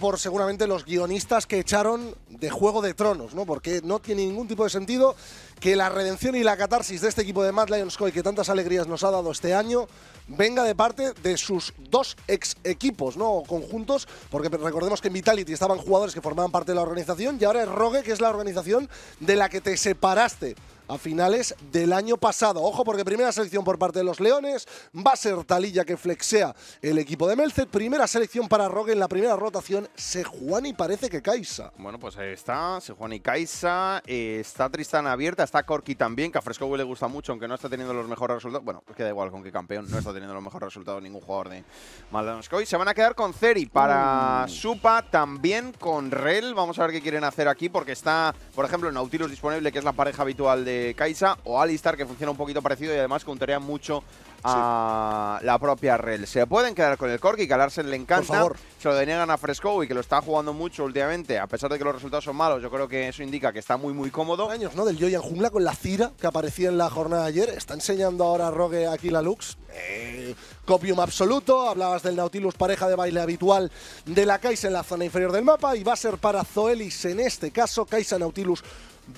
por seguramente los guionistas que echaron de Juego de Tronos, ¿no? Porque no tiene ningún tipo de sentido que la redención y la catarsis de este equipo de Mad Lions Coy, que tantas alegrías nos ha dado este año, venga de parte de sus dos ex equipos, ¿no? O conjuntos, porque recordemos que en Vitality estaban jugadores que formaban parte de la organización y ahora es Rogue, que es la organización de la que te separaste a finales del año pasado. Ojo, porque primera selección por parte de los Leones, va a ser Talilla que flexea el equipo de Melcet. Primera selección para Rogue en la primera rotación, Sejuani y parece que Kaisa. Bueno, pues ahí está, Sejuani y Kaisa, eh, está Tristan abierta, está Corky también, que a Fresco le gusta mucho, aunque no está teniendo los mejores resultados. Bueno, pues queda igual con qué campeón, no está teniendo los mejores resultados ningún jugador de Maldonado Se van a quedar con Ceri para mm. Supa, también con Rel. Vamos a ver qué quieren hacer aquí, porque está, por ejemplo, Nautilus disponible, que es la pareja habitual de Kaisa o Alistar, que funciona un poquito parecido y además counterea mucho a la propia Rel. Se pueden quedar con el Corki, que a Larsen le encanta. Se lo deniegan a Fresco y que lo está jugando mucho últimamente, a pesar de que los resultados son malos. Yo creo que eso indica que está muy, muy cómodo. Años, ¿no? Del Joyan Jungla con la Cira que aparecía en la jornada de ayer. Está enseñando ahora a Rogue aquí la Lux. Eh, copium absoluto. Hablabas del Nautilus, pareja de baile habitual de la Kaisa en la zona inferior del mapa. Y va a ser para Zoelis en este caso. Kaisa Nautilus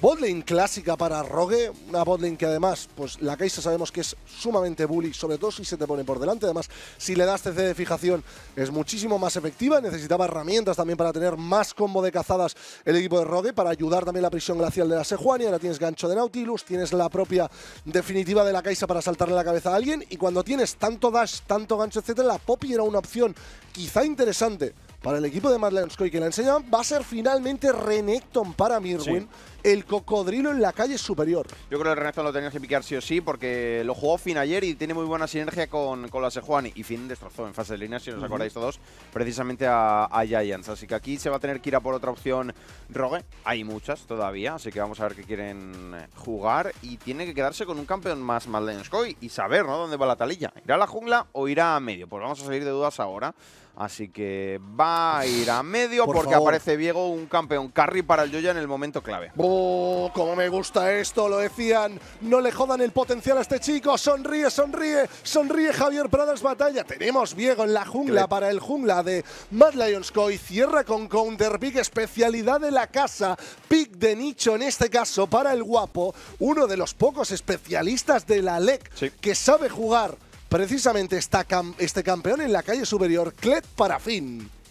Botlane clásica para Rogue, una botlane que además, pues la Kaisa sabemos que es sumamente bully, sobre todo si se te pone por delante. Además, si le das TC de fijación, es muchísimo más efectiva. Necesitaba herramientas también para tener más combo de cazadas el equipo de Rogue, para ayudar también la prisión glacial de la Sejuani. Ahora tienes gancho de Nautilus, tienes la propia definitiva de la Kaisa para saltarle la cabeza a alguien. Y cuando tienes tanto dash, tanto gancho, etcétera, la Poppy era una opción quizá interesante para el equipo de Madlenskoy que la enseñan. Va a ser finalmente Renekton para Mirwin el cocodrilo en la calle superior. Yo creo que el Renekton lo tenías que picar sí o sí, porque lo jugó Finn ayer y tiene muy buena sinergia con, con la Sejuani. Y Finn destrozó en fase de línea, si os acordáis todos, precisamente a, Giants. Así que aquí se va a tener que ir a por otra opción Rogue. Hay muchas todavía, así que vamos a ver qué quieren jugar. Y tiene que quedarse con un campeón más Maldenskoy y saber ¿no? dónde va la talilla. ¿Irá a la jungla o irá a medio? Pues vamos a salir de dudas ahora. Así que va a ir a medio porque aparece Diego, un campeón carry para el Yoya en el momento clave. ¡Oh, cómo me gusta esto! Lo decían, no le jodan el potencial a este chico. Sonríe, sonríe, sonríe Javier Pradas Batalla. Tenemos Diego en la jungla para el jungla de Mad Lions Koi. Cierra con counter pick, especialidad de la casa. Pick de nicho en este caso para el guapo. Uno de los pocos especialistas de la LEC que sabe jugar precisamente este campeón en la calle superior, Clet Parafin.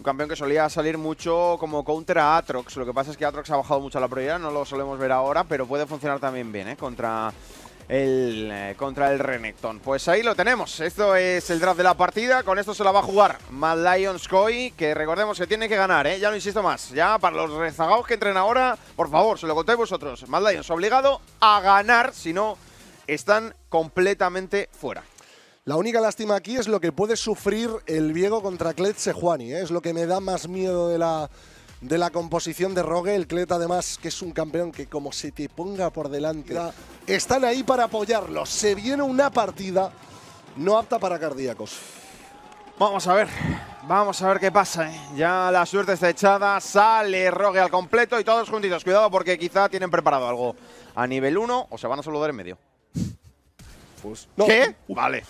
Un campeón que solía salir mucho como counter a Atrox. Lo que pasa es que Atrox ha bajado mucho la prioridad, no lo solemos ver ahora, pero puede funcionar también bien ¿eh? contra el, eh, contra el Renekton. Pues ahí lo tenemos. Esto es el draft de la partida. Con esto se la va a jugar Mad Lions Koi, que recordemos que tiene que ganar, ¿eh? ya no insisto más. Ya para los rezagados que entren ahora, por favor, se lo contéis vosotros. Mad Lions obligado a ganar, si no, están completamente fuera. La única lástima aquí es lo que puede sufrir el Viego contra Clet Sejuani. ¿eh? Es lo que me da más miedo de la, de la composición de Rogue. El Clet, además, que es un campeón que, como se te ponga por delante, están ahí para apoyarlo. Se viene una partida no apta para cardíacos. Vamos a ver, vamos a ver qué pasa. ¿eh? Ya la suerte está echada, sale Rogue al completo y todos juntitos. Cuidado porque quizá tienen preparado algo a nivel 1 o se van a saludar en medio. ¿Qué? Vale.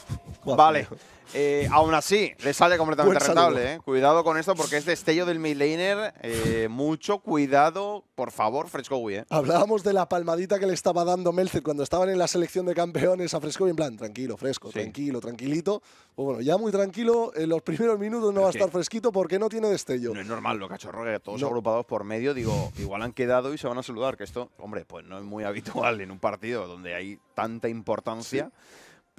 Vale. Eh, aún así, le sale completamente rentable. Eh. Cuidado con esto porque es destello del midlaner. Eh, mucho cuidado, por favor, Frescowi. Eh. Hablábamos de la palmadita que le estaba dando Melzer cuando estaban en la selección de campeones a Frescowi. En plan, tranquilo, fresco, tranquilo, tranquilito. Pues bueno, ya muy tranquilo. En los primeros minutos no va a estar fresquito porque no tiene destello. No es normal lo cachorro, que todos agrupados por medio. Digo, igual han quedado y se van a saludar. Que esto, hombre, pues no es muy habitual en un partido donde hay tanta importancia.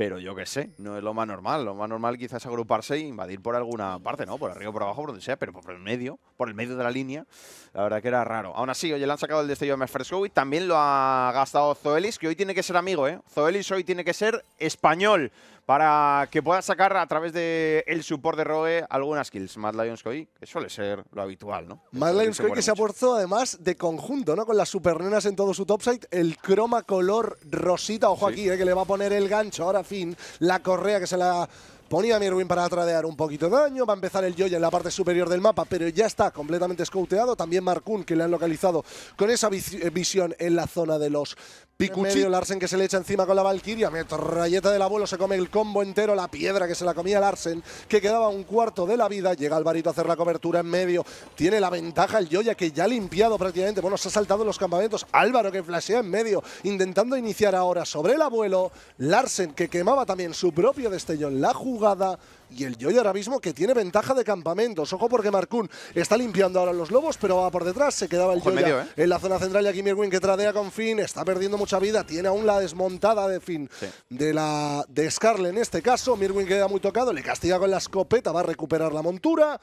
Pero yo qué sé, no es lo más normal. Lo más normal quizás es agruparse e invadir por alguna parte, ¿no? Por arriba, por abajo, por donde sea, pero por el medio, por el medio de la línea. La verdad que era raro. Aún así, oye, le han sacado el destello de Fresco y también lo ha gastado Zoelis, que hoy tiene que ser amigo, ¿eh? Zoelis hoy tiene que ser español para que pueda sacar a través del el support de Roe algunas kills. Mad Lions Koi, que suele ser lo habitual, ¿no? Mad Lions Koi que se ha puesto además de conjunto, ¿no? Con las supernenas en todo su topside, el croma color rosita, ojo aquí, ¿eh? que le va a poner el gancho ahora fin, la correa que se la Ponía a Mirwin para tradear un poquito de daño. Va a empezar el Joya en la parte superior del mapa, pero ya está completamente scouteado. También Markun, que le han localizado con esa eh, visión en la zona de los Picuchi. medio, Larsen que se le echa encima con la Valkyria. Metralleta del abuelo, se come el combo entero. La piedra que se la comía Larsen, que quedaba un cuarto de la vida. Llega Alvarito a hacer la cobertura en medio. Tiene la ventaja el Joya, que ya ha limpiado prácticamente. Bueno, se ha saltado los campamentos. Álvaro que flashea en medio, intentando iniciar ahora sobre el abuelo. Larsen que quemaba también su propio destello en la jugada y el Joy ahora mismo que tiene ventaja de campamentos. Ojo porque Marcún está limpiando ahora los lobos, pero va por detrás. Se quedaba el Joya en, ¿eh? en la zona central y aquí Mirwin que tradea con Finn. Está perdiendo mucha vida. Tiene aún la desmontada de Finn de la de Scarlet en este caso. Mirwin queda muy tocado. Le castiga con la escopeta. Va a recuperar la montura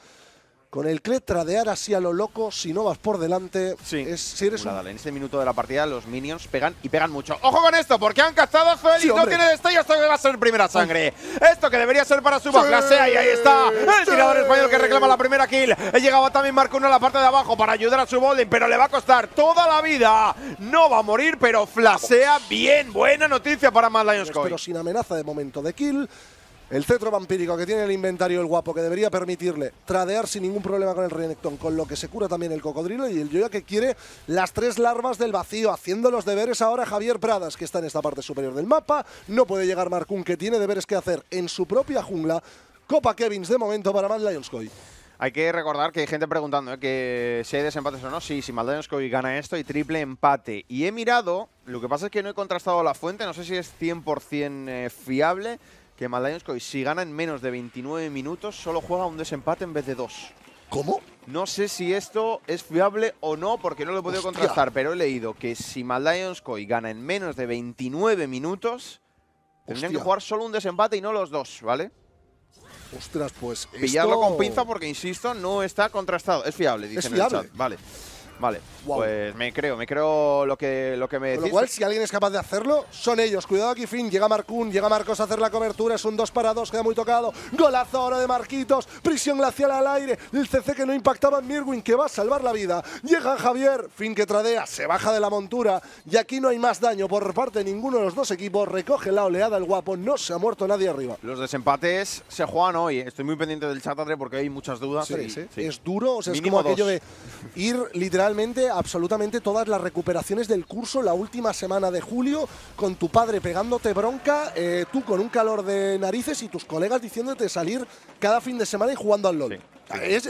con el que tradear así a lo loco, si no vas por delante, sí. es, si eres un... En este minuto de la partida los minions pegan y pegan mucho. ¡Ojo con esto! Porque han cazado a Félix, no tiene destello, esto va a ser primera sangre. Esto que debería ser para su sí. y ahí está el tirador español que reclama la primera kill. Llegaba también Marco uno a la parte de abajo para ayudar a su bowling, pero le va a costar toda la vida. No va a morir, pero flasea bien. Buena noticia para Mad Lions Pero sin amenaza de momento de kill. El cetro vampírico que tiene el inventario el guapo, que debería permitirle tradear sin ningún problema con el Renekton, con lo que se cura también el cocodrilo, y el Yoya que quiere las tres larvas del vacío, haciendo los deberes ahora Javier Pradas, que está en esta parte superior del mapa. No puede llegar Markun, que tiene deberes que hacer en su propia jungla. Copa Kevins de momento para Mad Lions Hay que recordar que hay gente preguntando ¿eh? que si hay desempates o no. Sí, si Mad Lions gana esto y triple empate. Y he mirado, lo que pasa es que no he contrastado la fuente, no sé si es 100% eh, fiable que Mad si gana en menos de 29 minutos, solo juega un desempate en vez de dos. ¿Cómo? No sé si esto es fiable o no, porque no lo he podido contrastar, pero he leído que si Mad gana en menos de 29 minutos, tendrían que jugar solo un desempate y no los dos, ¿vale? Ostras, pues. Pillarlo con pinza porque, insisto, no está contrastado. Es fiable, dicen en el chat. Vale. Vale, pues me creo, me creo lo que, lo que me decís. Con lo cual, si alguien es capaz de hacerlo, son ellos. Cuidado aquí, Finn. Llega Marcún, llega Marcos a hacer la cobertura. Es un 2 para 2, queda muy tocado. Golazo ahora de Marquitos. Prisión glacial al aire. El CC que no impactaba en Mirwin, que va a salvar la vida. Llega Javier, Finn que tradea, se baja de la montura. Y aquí no hay más daño por parte de ninguno de los dos equipos. Recoge la oleada el guapo. No se ha muerto nadie arriba. Los desempates se juegan hoy. Estoy muy pendiente del chat, porque hay muchas dudas. Sí, sí. Es duro, o sea, es como aquello de ir absolutamente todas las recuperaciones del curso la última semana de julio, con tu padre pegándote bronca, eh, tú con un calor de narices y tus colegas diciéndote salir cada fin de semana y jugando al LOL. Es,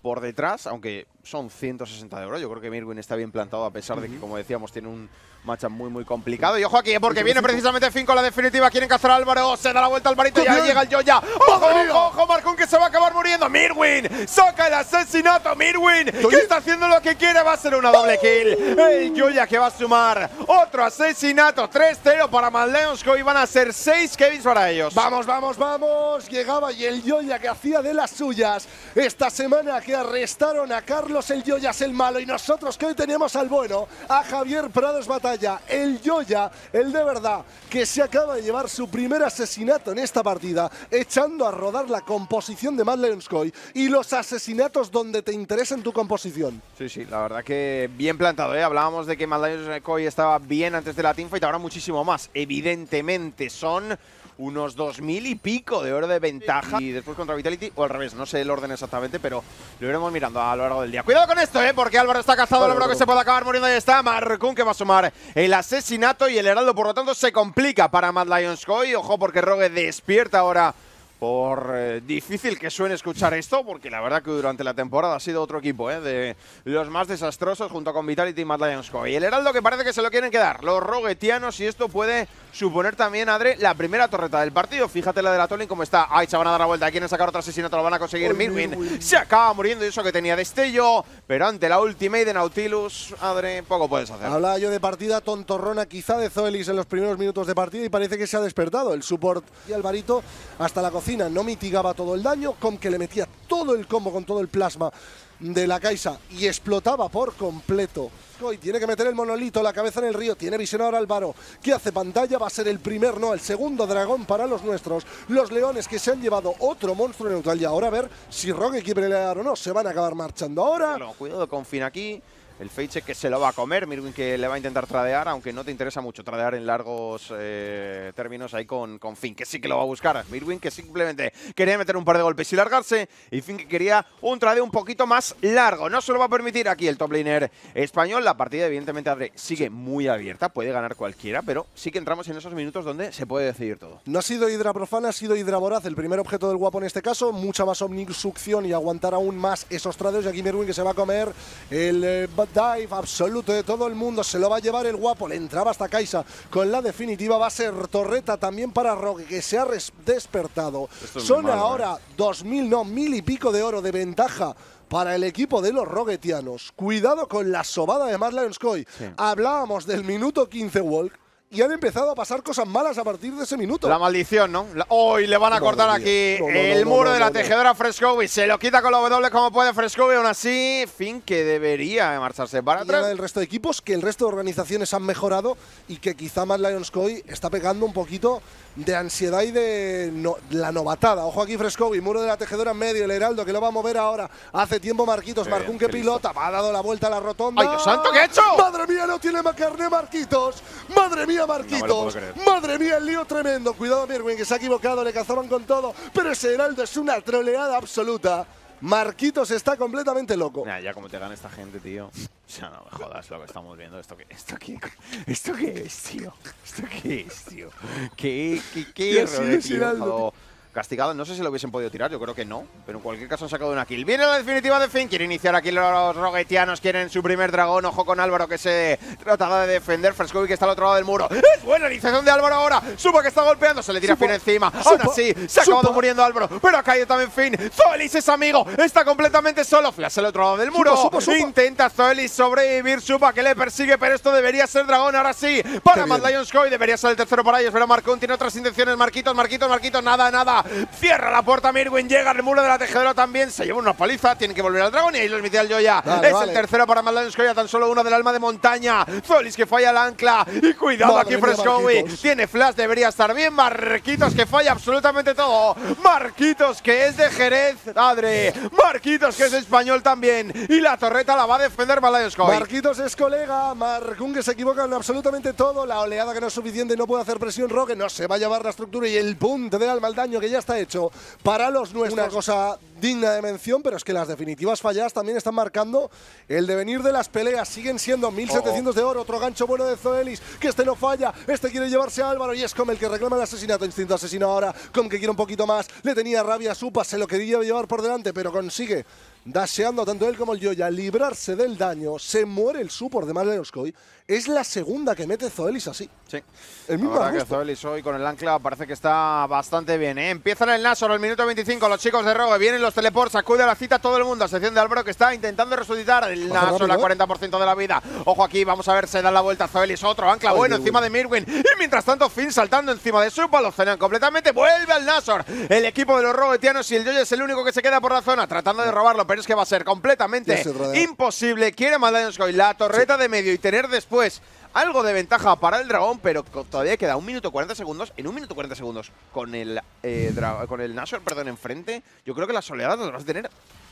Por detrás, aunque son 160 de oro, yo creo que Mirwin está bien plantado a pesar de que, como decíamos, tiene un matchup muy, muy complicado. Y ojo aquí, porque viene precisamente fin con la definitiva. Quieren cazar a Álvaro. Se da la vuelta al barito. Ya llega el Joya. ¡Ojo, ojo, ojo! Marcón que se va a acabar muriendo. Mirwin. Saca el asesinato. Mirwin. Que está haciendo lo que quiere. Va a ser una doble kill. El Joya que va a sumar otro asesinato. 3-0 para Malleonsko. Y van a ser 6 Kevins para ellos. Vamos, vamos, vamos. Llegaba y el Joya que hacía de las suyas. Esta semana que arrestaron a Carlos el Joya es el malo. Y nosotros que hoy teníamos al bueno, a Javier Prados Batalla el Yoya, el de verdad, que se acaba de llevar su primer asesinato en esta partida, echando a rodar la composición de Mad Leonskoy y los asesinatos donde te interesa en tu composición. Sí, sí, la verdad que bien plantado, ¿eh? Hablábamos de que Mad Leonskoy estaba bien antes de la teamfight, ahora muchísimo más. Evidentemente son unos 2.000 y pico de oro de ventaja. Y después contra Vitality, o al revés, no sé el orden exactamente, pero lo iremos mirando a lo largo del día. Cuidado con esto, ¿eh? Porque Álvaro está cazado, lo que se puede acabar muriendo. Ahí está Marcún que va a sumar el asesinato y el heraldo, por lo tanto, se complica para Mad Lions Koi. Ojo, porque Rogue despierta ahora por eh, difícil que suene escuchar esto, porque la verdad que durante la temporada ha sido otro equipo eh, de los más desastrosos junto con Vitality y Mad Y el Heraldo que parece que se lo quieren quedar, los roguetianos, y esto puede suponer también, Adre, la primera torreta del partido. Fíjate la de la Tolin cómo está. Ay, se van a dar la vuelta. Quieren sacar otro asesinato, lo van a conseguir. Mirwin se acaba muriendo y eso que tenía destello, pero ante la ultimate de Nautilus, Adre, poco puedes hacer. Hablaba yo de partida tontorrona quizá de Zoelis en los primeros minutos de partida y parece que se ha despertado. El support y Alvarito hasta la cocina no mitigaba todo el daño, con que le metía todo el combo con todo el plasma de la Caixa y explotaba por completo. Hoy tiene que meter el monolito, la cabeza en el río, tiene visión ahora Álvaro, que hace pantalla, va a ser el primer, no, el segundo dragón para los nuestros. Los leones que se han llevado otro monstruo neutral y ahora a ver si Rogue quiere pelear o no, se van a acabar marchando ahora. cuidado con Fin aquí. El Feiche que se lo va a comer, Mirwin que le va a intentar tradear, aunque no te interesa mucho tradear en largos eh, términos ahí con, con Finn, que sí que lo va a buscar. Mirwin que simplemente quería meter un par de golpes y largarse, y Finn que quería un tradeo un poquito más largo. No se lo va a permitir aquí el top laner español. La partida, evidentemente, sigue muy abierta, puede ganar cualquiera, pero sí que entramos en esos minutos donde se puede decidir todo. No ha sido Hidra Profana, ha sido Hidra Voraz, el primer objeto del guapo en este caso, mucha más omnisucción y aguantar aún más esos tradeos. Y aquí Mirwin que se va a comer el eh, dive absoluto de todo el mundo, se lo va a llevar el guapo, le entraba hasta Kaisa con la definitiva, va a ser torreta también para Rogue, que se ha despertado. Son ahora dos mil, no, mil y pico de oro de ventaja para el equipo de los roguetianos. Cuidado con la sobada de Matt Lionskoy. Hablábamos del minuto 15 Walk y han empezado a pasar cosas malas a partir de ese minuto. La maldición, ¿no? Hoy le van a cortar aquí el muro de la tejedora Frescovi. Se lo quita con la W como puede Frescovi. Aún así, fin que debería marcharse para atrás. el resto de equipos, que el resto de organizaciones han mejorado y que quizá más Lionscoy está pegando un poquito de ansiedad y de la novatada. Ojo aquí Frescovi, muro de la tejedora en medio, el Heraldo que lo va a mover ahora. Hace tiempo Marquitos, Marcún que pilota, ha dado la vuelta a la rotonda. ¡Ay, Dios santo, qué hecho! ¡Madre mía, no tiene carne Marquitos! ¡Madre mía, Marquitos! ¡Madre mía, el lío tremendo! Cuidado, Mirwin, que se ha equivocado, le cazaban con todo, pero ese Heraldo es una troleada absoluta. Marquitos está completamente loco. ya como te gana esta gente, tío. O sea, no me jodas lo que estamos viendo. ¿Esto qué, esto qué, esto qué es, tío? ¿Esto qué es, tío? ¿Qué, qué, qué error, castigado. No sé si lo hubiesen podido tirar, yo creo que no. Pero en cualquier caso han sacado una kill. Viene la definitiva de Finn. Quiere iniciar aquí los roguetianos. Quieren su primer dragón. Ojo con Álvaro que se trata de defender. Frescovi que está al otro lado del muro. Es buena iniciación de Álvaro ahora. Supa que está golpeando. Se le tira Finn encima. Aún así, se ha acabado muriendo Álvaro. Pero ha caído también Finn. Zoelis es amigo. Está completamente solo. Flash al otro lado del muro. Intenta Zoelis sobrevivir. Supa que le persigue. Pero esto debería ser dragón. Ahora sí. Para Mad Lions Debería ser el tercero para ellos. Pero Marcón tiene otras intenciones. Marquitos, Marquitos, Marquitos. Nada, nada. Cierra la puerta Mirwin, llega el muro de la tejedora también, se lleva una paliza, tiene que volver al dragón y ahí lo admite al Joya. es el tercero para Madlanskoya, tan solo uno del alma de montaña. Zolis que falla el ancla y cuidado aquí Frescowi. Tiene flash, debería estar bien. Marquitos que falla absolutamente todo. Marquitos que es de Jerez, Adre. Marquitos que es español también. Y la torreta la va a defender Madlanskoy. Marquitos es colega, Marcún que se equivoca en absolutamente todo. La oleada que no es suficiente no puede hacer presión. Rogue no se va a llevar la estructura y el punto de alma al daño que ya está hecho para los nuestros. Una cosa digna de mención, pero es que las definitivas falladas también están marcando el devenir de las peleas. Siguen siendo 1700 de oro, otro gancho bueno de Zoelis, que este no falla, este quiere llevarse a Álvaro y es como el que reclama el asesinato, instinto asesino ahora, como que quiere un poquito más, le tenía rabia a Supa, se lo quería llevar por delante, pero consigue Daseando tanto él como el Yoya, librarse del daño, se muere el support de Maleroskoy. Es la segunda que mete Zoelis así. Sí. El mismo que Zoelis hoy con el ancla parece que está bastante bien. ¿eh? Empiezan el Nasor al minuto 25, los chicos de Rogue, vienen los teleports, acude a la cita todo el mundo, a sección de Álvaro que está intentando resucitar el Nasor a 40% de la vida. Ojo aquí, vamos a ver, se da la vuelta a Zoelis, otro ancla bueno encima de Mirwin. Y mientras tanto, Finn saltando encima de Supa, lo cenan completamente, vuelve al Nasor. El equipo de los Roguetianos y el Yoya es el único que se queda por la zona, tratando de robarlo, pero es que va a ser completamente imposible. Quiere Madlanskoy la torreta de medio y tener después algo de ventaja para el dragón, pero todavía queda un minuto 40 segundos. En un minuto 40 segundos con el, eh, con el Nashor, perdón, enfrente, yo creo que las oleadas las vas a tener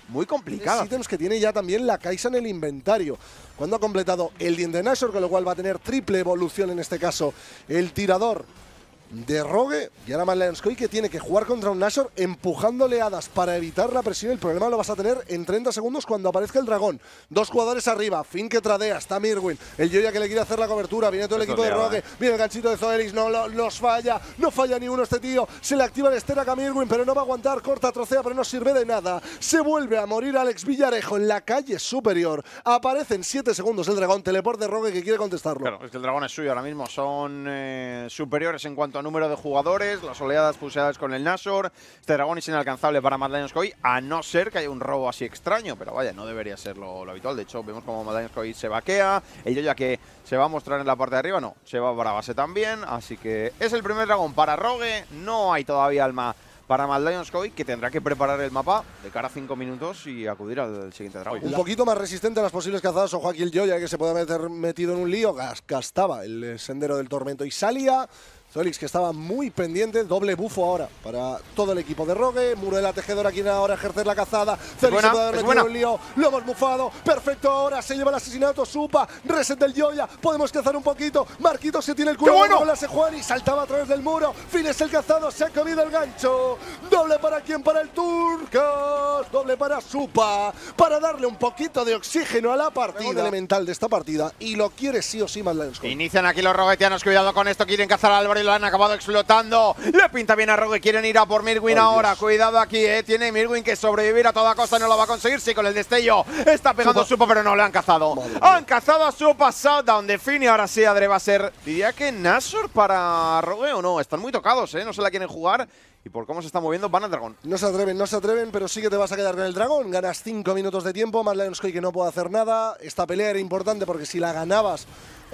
muy complicadas. ítems que tiene ya también la Kaisa en el inventario. Cuando ha completado el Diente Nashor, con lo cual va a tener triple evolución en este caso el tirador de Rogue y ahora más Lenskoy que tiene que jugar contra un Nashor empujando oleadas para evitar la presión. El problema lo vas a tener en 30 segundos cuando aparezca el dragón. Dos jugadores arriba, Finn que tradea, está Mirwin, el Joya que le quiere hacer la cobertura, viene todo el equipo de Rogue, viene el ganchito de Zoelis, no los falla, no falla ni uno este tío, se le activa el estera a Mirwin, pero no va a aguantar, corta, trocea, pero no sirve de nada. Se vuelve a morir Alex Villarejo en la calle superior. Aparece en 7 segundos el dragón, teleport de Rogue que quiere contestarlo. Claro, es que el dragón es suyo ahora mismo, son eh, superiores en cuanto a número de jugadores, las oleadas pulseadas con el Nashor. Este dragón es inalcanzable para Mad Lions a no ser que haya un robo así extraño, pero vaya, no debería ser lo, habitual. De hecho, vemos como Mad Lions se vaquea. El ya que se va a mostrar en la parte de arriba, no, se va para base también. Así que es el primer dragón para Rogue. No hay todavía alma para Mad Lions que tendrá que preparar el mapa de cara a 5 minutos y acudir al siguiente dragón. Un poquito más resistente a las posibles cazadas. Ojo aquí el Joya que se puede meter metido en un lío. Gastaba el sendero del tormento y salía Zoelix que estaba muy pendiente, doble bufo ahora para todo el equipo de Rogue. Muro de la tejedora quiere ahora ejercer la cazada. Zoelix se puede haber un lío, lo hemos bufado. Perfecto ahora, se lleva el asesinato. Supa, reset del Yoya. Podemos cazar un poquito. Marquito se tiene el culo bueno! la Sejuani. Saltaba a través del muro. Fines el cazado, se ha comido el gancho. Doble para quién, para el Turcos. Doble para Supa. Para darle un poquito de oxígeno a la partida elemental de esta partida. Y lo quiere sí o sí Club. Inician aquí los roguetianos, cuidado con esto, quieren cazar a Álvaro lo han acabado explotando. Le pinta bien a Rogue, quieren ir a por Mirwin ahora. Dios. Cuidado aquí, eh. Tiene Mirwin que sobrevivir a toda costa, no lo va a conseguir. Sí, con el destello está pegando Supa. Supa, pero no le han cazado. Madre mía. Han cazado a Supa, Shutdown de Fini. Ahora sí, Adre va a ser. Diría que Nashor para Rogue o no. Están muy tocados, eh. No se la quieren jugar. Y por cómo se está moviendo, van al dragón. No se atreven, no se atreven, pero sí que te vas a quedar con el dragón. Ganas 5 minutos de tiempo, más Lionskoy que no puede hacer nada. Esta pelea era importante porque si la ganabas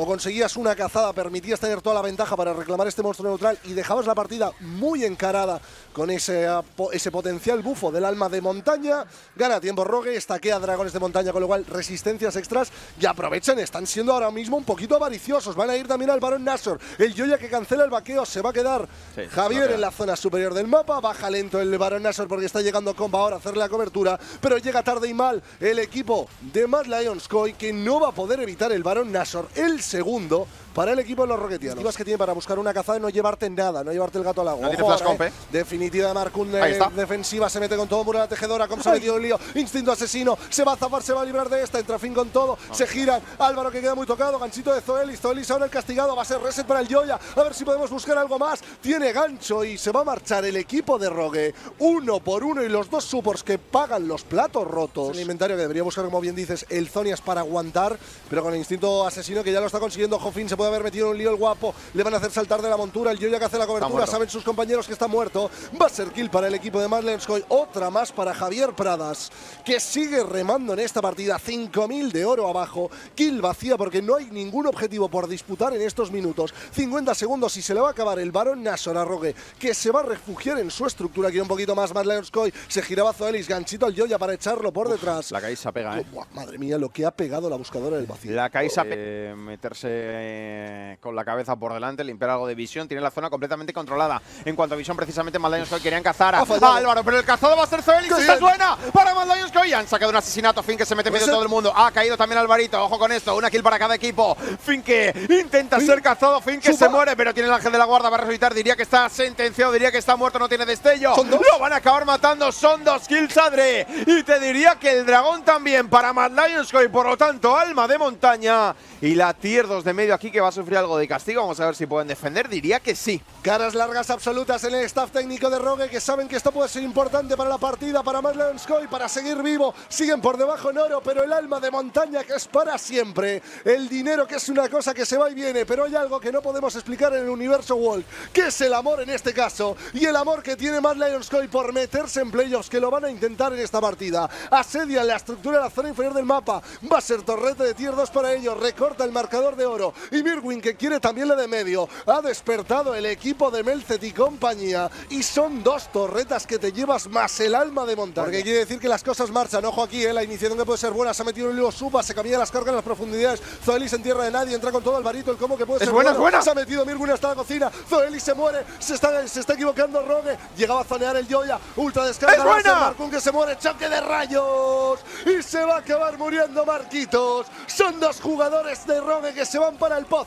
o conseguías una cazada, permitías tener toda la ventaja para reclamar este monstruo neutral y dejabas la partida muy encarada con ese, ah, ese potencial bufo del alma de montaña. Gana tiempo Rogue, estaquea dragones de montaña, con lo cual resistencias extras y aprovechan, están siendo ahora mismo un poquito avariciosos. Van a ir también al Barón Nashor. El Yoya que cancela el vaqueo se va a quedar Sí, a Javier quedar. en la zona superior del mapa. Baja lento el Barón Nashor porque está llegando Comba ahora a hacerle la cobertura. Pero llega tarde y mal el equipo de Mad Lions Koi que no va a poder evitar el Barón Nashor. El segundo para el equipo de los Rocketianos. Las que tiene para buscar una cazada y no llevarte nada, no llevarte el gato al agua. No tiene Ojo flash ahora, comp, eh. Definitiva de Marcun Ahí está. defensiva, se mete con todo muro la tejedora, como se ha metido el lío. Instinto asesino, se va a zafar, se va a librar de esta, entra fin con todo, se giran. Álvaro que queda muy tocado, ganchito de Zoelis, Zoelis ahora el castigado, va a ser reset para el Yoya. A ver si podemos buscar algo más. Tiene gancho y se va a marchar el equipo de Rogue, uno por uno y los dos supports que pagan los platos rotos. El inventario que debería buscar, como bien dices, el Zonias para aguantar, pero con el instinto asesino que ya lo está consiguiendo. Jofin se puede haber metido un lío el guapo, le van a hacer saltar de la montura. El Yoya que hace la cobertura, saben sus compañeros que está muerto. Va a ser kill para el equipo de Marlenskoy. Otra más para Javier Pradas, que sigue remando en esta partida. 5.000 de oro abajo. Kill vacía porque no hay ningún objetivo por disputar en estos minutos. 50 segundos y se le va a acabar el varón Nasor a Rogue, que se va a refugiar en su estructura. Quiere un poquito más Marlenskoy. Se giraba Zoelis, ganchito al Yoya para echarlo por detrás. La Kaisa pega, eh. Madre mía, lo que ha pegado la buscadora del vacío. La Kaisa eh, meterse eh, con la cabeza por delante, limpiar algo de visión, tiene la zona completamente controlada. En cuanto a visión, precisamente Koi querían cazar a. Álvaro, pero el cazado va a ser. ¡Qué ¡Esta es buena! Para Koi. Han sacado un asesinato, Fin que se mete en medio de todo el mundo. Ha caído también Alvarito, ojo con esto, una kill para cada equipo. Fin que intenta ser cazado, Fin que se muere, pero tiene el ángel de la guarda, va a resucitar. Diría que está sentenciado, diría que está muerto, no tiene destello. Son dos. Lo van a acabar matando, son dos kills, Adre. Y te diría que el dragón también para Mad Lions Koi, por lo tanto, alma de montaña. Y la tier 2 de medio aquí que va a sufrir algo de castigo. Vamos a ver si pueden defender. Diría que sí. Caras largas absolutas en el staff técnico de Rogue que saben que esto puede ser importante para la partida, para Koi, para seguir vivo. Siguen por debajo en oro, pero el alma de montaña que es para siempre. El dinero que es una cosa que se va y viene, pero hay algo que no podemos explicar en el universo World, que es el amor en este caso. Y el amor que tiene Mad Lions Koi por meterse en playoffs, que lo van a intentar en esta partida. Asedian la estructura de la zona inferior del mapa. Va a ser torrete de tier 2 para ellos. Recorta el marcador de oro. Y Mirwin, que quiere también la de medio. Ha despertado el equipo de Melcet y compañía. Y son dos torretas que te llevas más el alma de montaña. Porque quiere decir que las cosas marchan. Ojo aquí, eh, la iniciación que puede ser buena. Se ha metido en un lío suba. Se camina las cargas en las profundidades. Zoelis en tierra de nadie. Entra con todo Alvarito. El cómo que puede Es ser buena, bueno. buena. Se ha metido Mirwin hasta la cocina. Zoelis se muere. Se está, se está equivocando Rogue. Llegaba a zonear el Yoya. Ultra descarga. ¡Es buena! Marcun que se muere. Choque de rayos. Y se va a acabar muriendo Marquitos. Son dos jugadores de Rogue que se van para el pozo.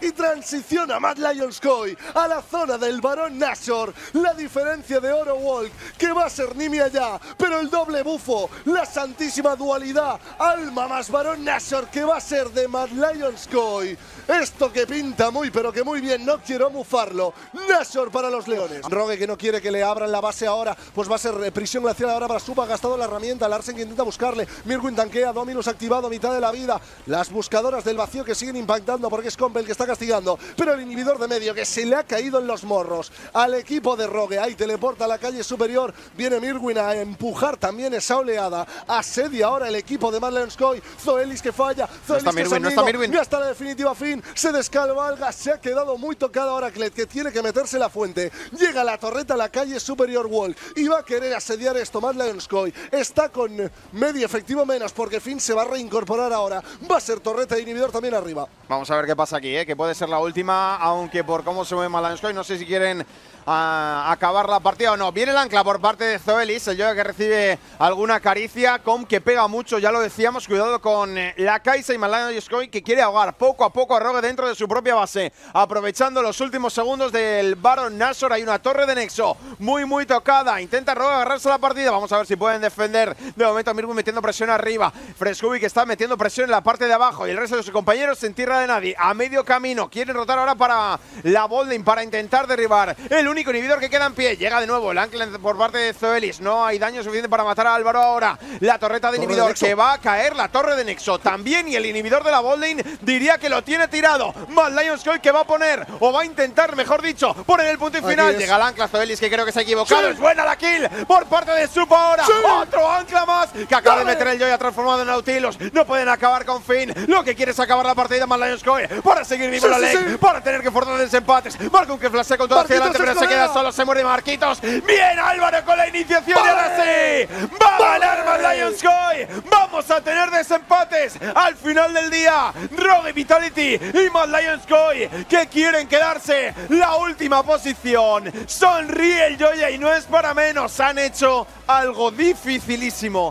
Y transiciona Mad Lions Koi a la zona del Barón Nashor. La diferencia de Oro Walk que va a ser Nimia ya. Pero el doble bufo. La santísima dualidad. Alma más Barón Nashor que va a ser de Mad Lions Koi. Esto que pinta muy pero que muy bien. No quiero mufarlo. Nashor para los leones. Rogue que no quiere que le abran la base ahora. Pues va a ser eh, prisión glacial ahora para Supa. Ha gastado la herramienta. Larsen que intenta buscarle. Mirwin tanquea. Dominus activado a mitad de la vida. Las buscadoras del vacío que siguen impactando porque es Compe el que está castigando. Pero el inhibidor de medio que se le ha caído en los morros al equipo de Rogue. Ahí teleporta a la calle superior. Viene Mirwin a empujar también esa oleada. Asedia ahora el equipo de Marlenskoy. Zoelis que falla. Zoelis está que Mirwin, no está. Mirwin. Gasta la definitiva fin. Se descalvalga. Se ha quedado muy tocado ahora Clet que tiene que meterse la fuente. Llega la torreta a la calle superior wall. Y va a querer asediar esto. Mad Lionskoy está con medio efectivo menos porque Finn se va a reincorporar ahora. Va a ser torreta de inhibidor también arriba. Vamos a ver qué pasa. Aquí, ¿eh? que puede ser la última, aunque por cómo se mueve Malanskoy, no sé si quieren a acabar la partida o no. Viene el ancla por parte de Zoelis, el Yoga que recibe alguna caricia, Com que pega mucho, ya lo decíamos, cuidado con eh, la Kaisa y Malano Yoskoi que quiere ahogar poco a poco a Rogue dentro de su propia base, aprovechando los últimos segundos del Baron Nashor, hay una torre de Nexo muy muy tocada, intenta Rogue agarrarse la partida, vamos a ver si pueden defender, de momento Mirbu metiendo presión arriba, Frescubi que está metiendo presión en la parte de abajo y el resto de sus compañeros en tierra de nadie, a medio camino, quieren rotar ahora para la Bolding, para intentar derribar el único inhibidor que queda en pie. Llega de nuevo el ancla por parte de Zoelis. No hay daño suficiente para matar a Álvaro ahora. La torreta de inhibidor que va a caer. La torre de Nexo también. Y el inhibidor de la Bolding diría que lo tiene tirado. Mad Lions que va a poner, o va a intentar, mejor dicho, poner el punto y final. Llega el ancla Zoelis que creo que se ha equivocado. Es buena la kill por parte de Supa ahora. Otro ancla más que acaba de meter el Joya transformado en Nautilus. No pueden acabar con Finn. Lo que quiere es acabar la partida Mad Lions para seguir vivo la ley. Para tener que forzar desempates. Marco que flashea con todo hacia adelante, pero se queda solo se muere Marquitos. Bien Álvaro con la iniciación y ahora sí. Va a ganar Mad Lions Vamos a tener desempates al final del día. Rogue Vitality y Mad Lions que quieren quedarse la última posición. Sonríe el Joya y no es para menos. Han hecho algo dificilísimo.